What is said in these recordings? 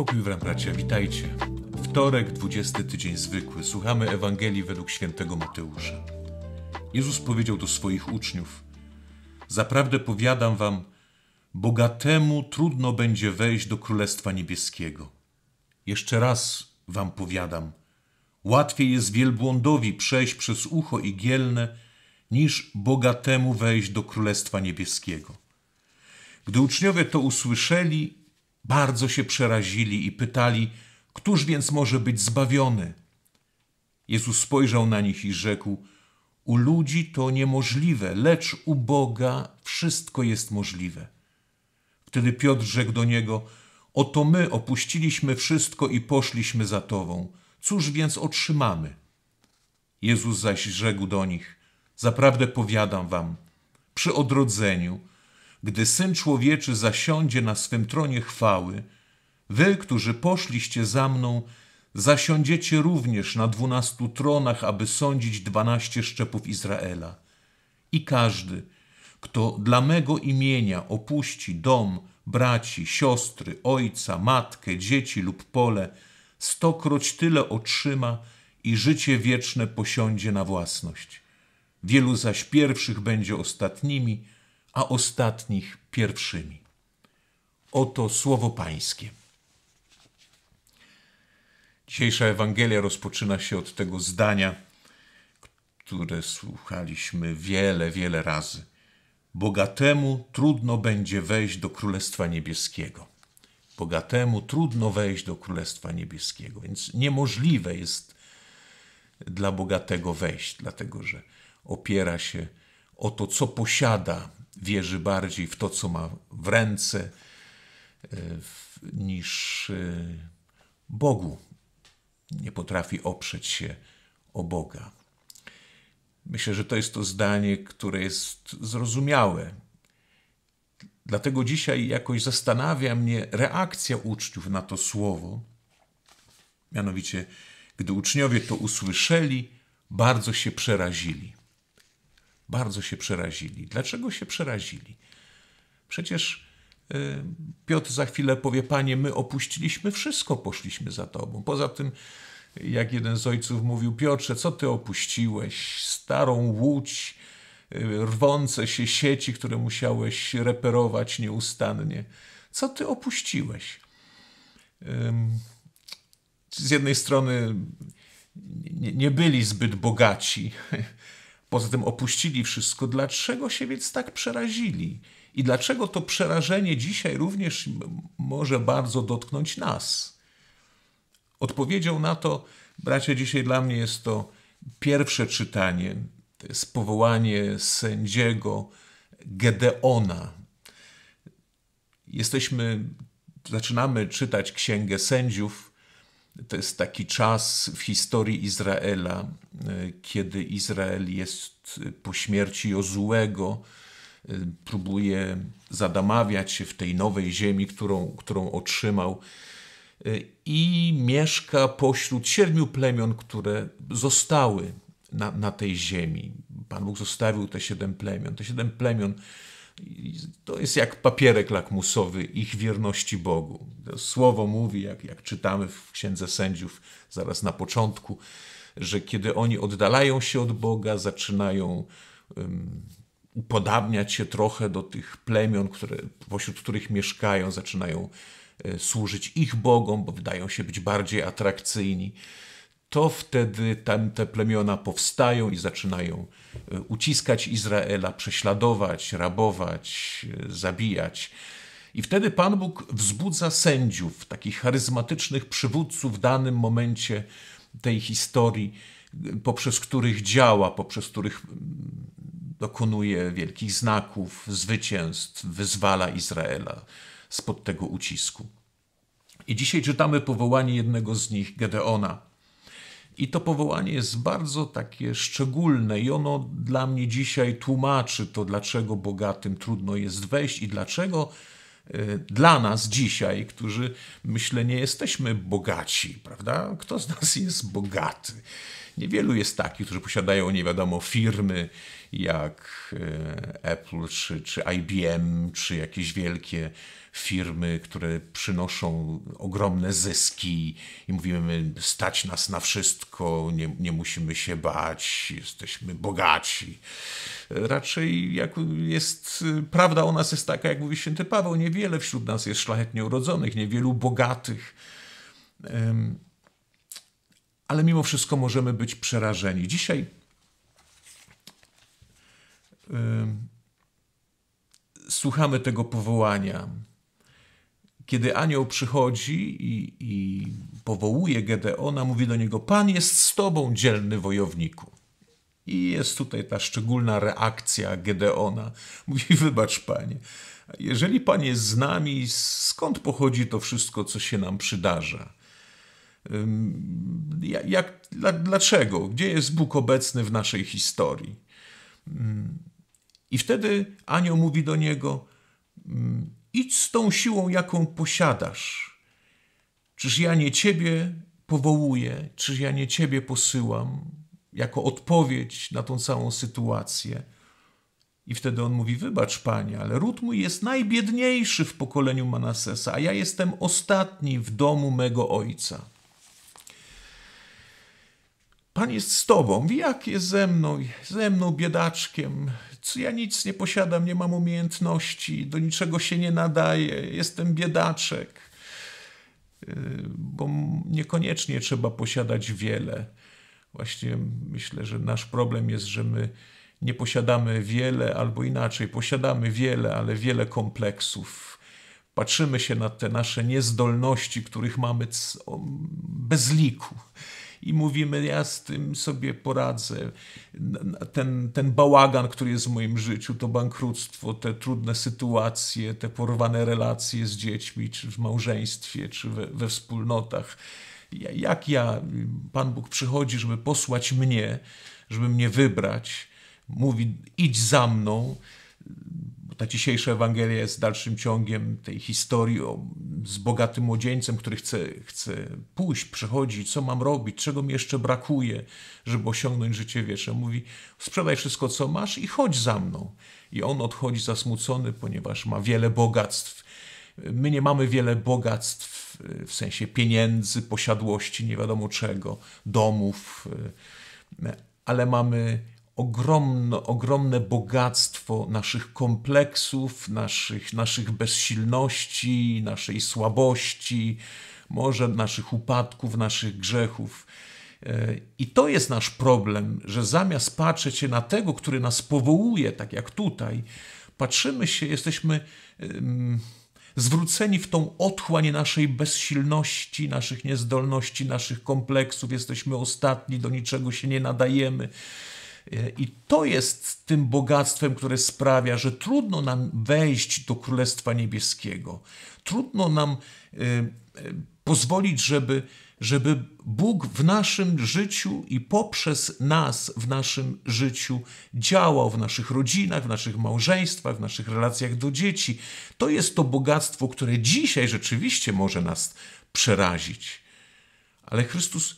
Pokój wam, bracia, witajcie. Wtorek, 20 tydzień zwykły. Słuchamy Ewangelii według świętego Mateusza. Jezus powiedział do swoich uczniów: Zaprawdę powiadam wam, bogatemu trudno będzie wejść do Królestwa Niebieskiego. Jeszcze raz wam powiadam, łatwiej jest wielbłądowi przejść przez ucho igielne, niż bogatemu wejść do Królestwa Niebieskiego. Gdy uczniowie to usłyszeli, bardzo się przerazili i pytali, któż więc może być zbawiony? Jezus spojrzał na nich i rzekł: U ludzi to niemożliwe, lecz u Boga wszystko jest możliwe. Wtedy Piotr rzekł do niego: Oto my opuściliśmy wszystko i poszliśmy za Tobą. Cóż więc otrzymamy? Jezus zaś rzekł do nich: Zaprawdę powiadam wam, przy odrodzeniu, gdy Syn Człowieczy zasiądzie na swym tronie chwały, wy, którzy poszliście za mną, zasiądziecie również na dwunastu tronach, aby sądzić dwanaście szczepów Izraela. I każdy, kto dla mego imienia opuści dom, braci, siostry, ojca, matkę, dzieci lub pole, stokroć tyle otrzyma i życie wieczne posiądzie na własność. Wielu zaś pierwszych będzie ostatnimi, a ostatnich pierwszymi. Oto słowo Pańskie. Dzisiejsza Ewangelia rozpoczyna się od tego zdania, które słuchaliśmy wiele, wiele razy. Bogatemu trudno będzie wejść do Królestwa Niebieskiego. Bogatemu trudno wejść do Królestwa Niebieskiego, więc niemożliwe jest dla bogatego wejść, dlatego że opiera się o to, co posiada, wierzy bardziej w to, co ma w ręce, e, niż e, Bogu. Nie potrafi oprzeć się o Boga. Myślę, że to jest to zdanie, które jest zrozumiałe. Dlatego dzisiaj jakoś zastanawia mnie reakcja uczniów na to słowo. Mianowicie, gdy uczniowie to usłyszeli, bardzo się przerazili bardzo się przerazili. Dlaczego się przerazili? Przecież y, Piotr za chwilę powie: Panie, my opuściliśmy wszystko, poszliśmy za Tobą. Poza tym, jak jeden z ojców mówił: Piotrze, co Ty opuściłeś? Starą łódź, y, rwące się sieci, które musiałeś reperować nieustannie. Co Ty opuściłeś? Z jednej strony nie byli zbyt bogaci, Poza tym opuścili wszystko. Dlaczego się więc tak przerazili? I dlaczego to przerażenie dzisiaj również może bardzo dotknąć nas? Odpowiedzią na to, bracia, dzisiaj dla mnie jest to pierwsze czytanie, to jest powołanie sędziego Gedeona. Jesteśmy, zaczynamy czytać Księgę Sędziów, to jest taki czas w historii Izraela, e, kiedy Izrael jest po śmierci Jozułego, e, próbuje zadamawiać się w tej nowej ziemi, którą, którą otrzymał e, i mieszka pośród siedmiu plemion, które zostały na, na tej ziemi. Pan Bóg zostawił te siedem plemion. Te siedem plemion to jest jak papierek lakmusowy ich wierności Bogu. To słowo mówi, jak, jak czytamy w Księdze Sędziów zaraz na początku, że kiedy oni oddalają się od Boga, zaczynają um, upodabniać się trochę do tych plemion, które, pośród których mieszkają, zaczynają e, służyć ich Bogom, bo wydają się być bardziej atrakcyjni to wtedy tam te plemiona powstają i zaczynają e, uciskać Izraela, prześladować, rabować, e, zabijać. I wtedy Pan Bóg wzbudza sędziów, takich charyzmatycznych przywódców w danym momencie tej historii, poprzez których działa, poprzez których mm, dokonuje wielkich znaków, zwycięstw, wyzwala Izraela spod tego ucisku. I dzisiaj czytamy powołanie jednego z nich, Gedeona i to powołanie jest bardzo takie szczególne i ono dla mnie dzisiaj tłumaczy to, dlaczego bogatym trudno jest wejść i dlaczego e, dla nas dzisiaj, którzy myślę nie jesteśmy bogaci, prawda? Kto z nas jest bogaty? Niewielu jest takich, którzy posiadają nie wiadomo firmy jak Apple, czy, czy IBM, czy jakieś wielkie firmy, które przynoszą ogromne zyski i mówimy, stać nas na wszystko, nie, nie musimy się bać, jesteśmy bogaci. Raczej jak jest, prawda o nas jest taka, jak mówi święty Paweł, niewiele wśród nas jest szlachetnie urodzonych, niewielu bogatych. Ale mimo wszystko możemy być przerażeni. Dzisiaj słuchamy tego powołania kiedy anioł przychodzi i, i powołuje Gedeona, mówi do niego: Pan jest z tobą, dzielny wojowniku. I jest tutaj ta szczególna reakcja Gedeona. Mówi: Wybacz, panie, jeżeli pan jest z nami, skąd pochodzi to wszystko, co się nam przydarza? Jak, dlaczego? Gdzie jest Bóg obecny w naszej historii? I wtedy anioł mówi do niego: Idź z tą siłą, jaką posiadasz. Czyż ja nie Ciebie powołuję, czyż ja nie Ciebie posyłam jako odpowiedź na tą całą sytuację? I wtedy on mówi: Wybacz, panie, ale ród mój jest najbiedniejszy w pokoleniu Manasesa, a ja jestem ostatni w domu mego ojca. Pan jest z tobą. Jak jest ze mną? Ze mną, biedaczkiem. Co ja nic nie posiadam, nie mam umiejętności, do niczego się nie nadaję, jestem biedaczek. Y, bo niekoniecznie trzeba posiadać wiele. Właśnie myślę, że nasz problem jest, że my nie posiadamy wiele, albo inaczej, posiadamy wiele, ale wiele kompleksów. Patrzymy się na te nasze niezdolności, których mamy bez liku i mówimy, ja z tym sobie poradzę. Ten, ten bałagan, który jest w moim życiu, to bankructwo, te trudne sytuacje, te porwane relacje z dziećmi, czy w małżeństwie, czy we, we wspólnotach. Jak ja, Pan Bóg przychodzi, żeby posłać mnie, żeby mnie wybrać, mówi: idź za mną, ta dzisiejsza Ewangelia jest dalszym ciągiem tej historii o, z bogatym młodzieńcem, który chce, chce pójść, przechodzić, co mam robić, czego mi jeszcze brakuje, żeby osiągnąć życie wieczne. Mówi, sprzedaj wszystko, co masz i chodź za mną. I on odchodzi zasmucony, ponieważ ma wiele bogactw. My nie mamy wiele bogactw w sensie pieniędzy, posiadłości, nie wiadomo czego, domów, ale mamy ogromne, ogromne bogactwo naszych kompleksów, naszych, naszych bezsilności, naszej słabości, może naszych upadków, naszych grzechów. E, I to jest nasz problem, że zamiast patrzeć się na tego, który nas powołuje, tak jak tutaj, patrzymy się, jesteśmy zwróceni w tą otchłań naszej bezsilności, naszych niezdolności, naszych kompleksów. Jesteśmy ostatni, do niczego się nie nadajemy. I to jest tym bogactwem, które sprawia, że trudno nam wejść do Królestwa Niebieskiego. Trudno nam y, y, pozwolić, żeby, żeby Bóg w naszym życiu i poprzez nas w naszym życiu działał w naszych rodzinach, w naszych małżeństwach, w naszych relacjach do dzieci. To jest to bogactwo, które dzisiaj rzeczywiście może nas przerazić. Ale Chrystus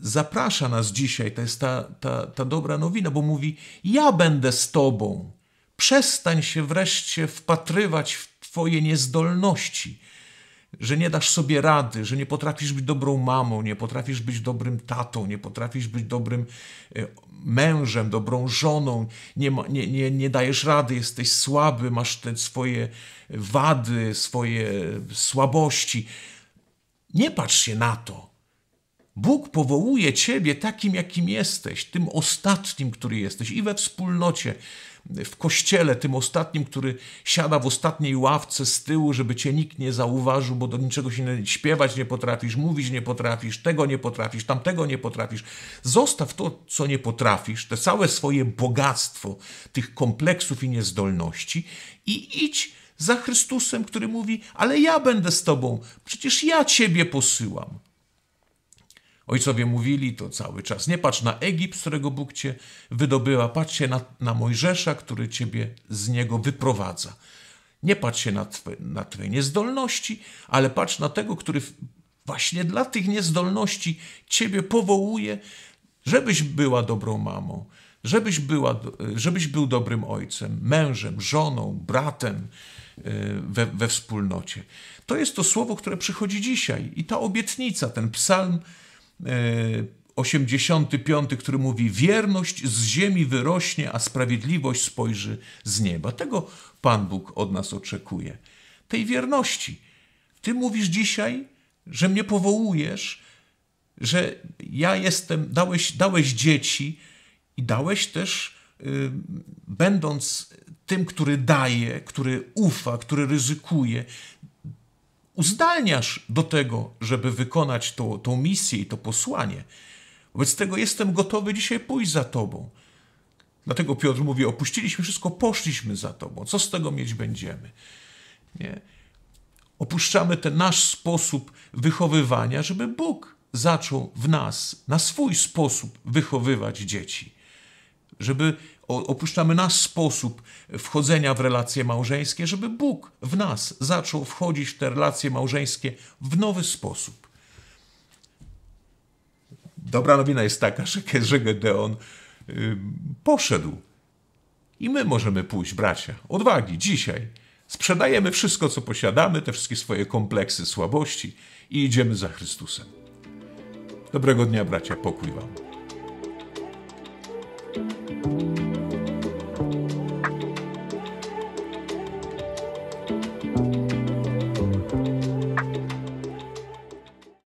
zaprasza nas dzisiaj, to jest ta, ta, ta dobra nowina, bo mówi: Ja będę z Tobą. Przestań się wreszcie wpatrywać w Twoje niezdolności, że nie dasz sobie rady, że nie potrafisz być dobrą mamą, nie potrafisz być dobrym tatą, nie potrafisz być dobrym e, mężem, dobrą żoną, nie, nie, nie, nie dajesz rady, jesteś słaby, masz te swoje wady, swoje słabości. Nie patrz się na to Bóg powołuje ciebie takim, jakim jesteś, tym ostatnim, który jesteś i we wspólnocie, w kościele, tym ostatnim, który siada w ostatniej ławce z tyłu, żeby cię nikt nie zauważył, bo do niczego się nie śpiewać nie potrafisz, mówić nie potrafisz, tego nie potrafisz, tamtego nie potrafisz. Zostaw to, co nie potrafisz, te całe swoje bogactwo tych kompleksów i niezdolności i idź za Chrystusem, który mówi: Ale ja będę z tobą, przecież ja ciebie posyłam. Ojcowie mówili to cały czas. Nie patrz na Egipt, z którego Bóg cię wydobyła, patrz się na, na Mojżesza, który ciebie z niego wyprowadza. Nie patrz się na, na Twoje niezdolności, ale patrz na tego, który właśnie dla tych niezdolności Ciebie powołuje, żebyś była dobrą mamą, żebyś, była, żebyś był dobrym ojcem, mężem, żoną, bratem e, we, we wspólnocie. To jest to słowo, które przychodzi dzisiaj i ta obietnica, ten psalm 85, e, który mówi: Wierność z ziemi wyrośnie, a sprawiedliwość spojrzy z nieba. Tego Pan Bóg od nas oczekuje. Tej wierności. Ty mówisz dzisiaj, że mnie powołujesz, że ja jestem, dałeś, dałeś dzieci i dałeś też, y, będąc tym, który daje, który ufa, który ryzykuje, uzdalniasz do tego, żeby wykonać to, tą misję i to posłanie. Wobec tego jestem gotowy dzisiaj pójść za Tobą. Dlatego Piotr mówi: Opuściliśmy wszystko, poszliśmy za Tobą. Co z tego mieć będziemy? Nie? Opuszczamy ten nasz sposób wychowywania, żeby Bóg zaczął w nas, na swój sposób wychowywać dzieci. Żeby opuszczamy nasz sposób wchodzenia w relacje małżeńskie, żeby Bóg w nas zaczął wchodzić w te relacje małżeńskie w nowy sposób. Dobra nowina jest taka, że, Gedeon yy, poszedł. I my możemy pójść, bracia. Odwagi, dzisiaj. Sprzedajemy wszystko, co posiadamy, te wszystkie swoje kompleksy, słabości i idziemy za Chrystusem. Dobrego dnia, bracia, pokój Wam. thank you